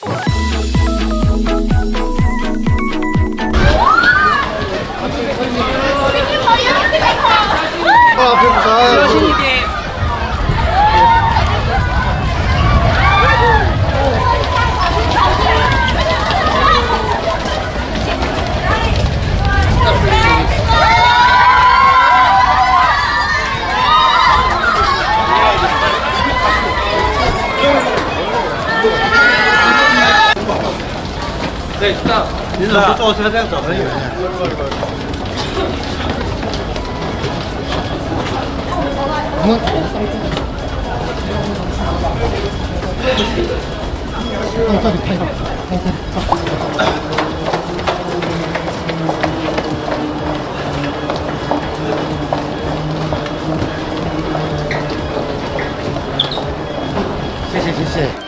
What? 对到你怎么不坐车再走很远呢嗯。好的好的好的好的谢谢谢谢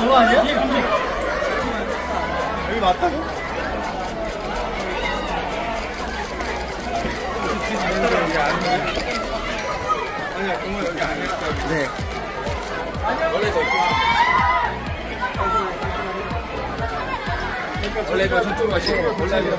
그거 아니야? 여기 맞다고? 아니야, 공원 여기 아니야. 네. 원래 이거 저쪽으로 가시고 원래 이거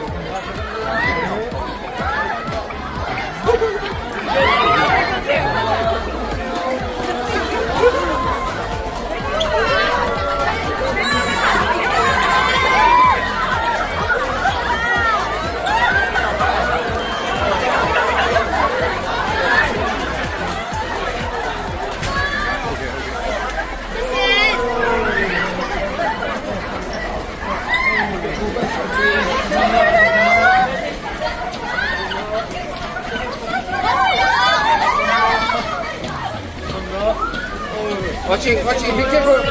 Очень, очень интересно.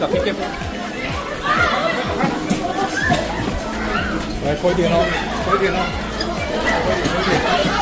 Да, пикет. Давай, пойди, ну. Пойди, ну. Пойди, пойди.